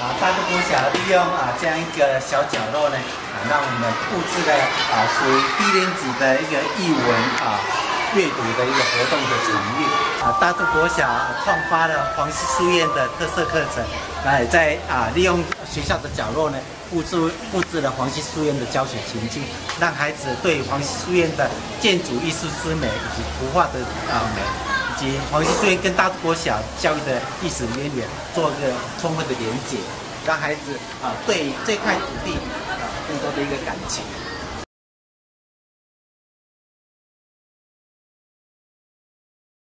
啊，大渡国小利用啊这样一个小角落呢，啊，让我们布置了啊属于低年级的一个译文啊阅读的一个活动的场域。啊，大都国小创发了黄溪书院的特色课程，来在啊利用学校的角落呢，布置布置了黄溪书院的教学情境，让孩子对黄溪书院的建筑艺术之美以及图画的啊美。及黄溪书院跟大国小教育的历史渊源做个充分的连接，让孩子啊对这块土地啊更多的一个感情。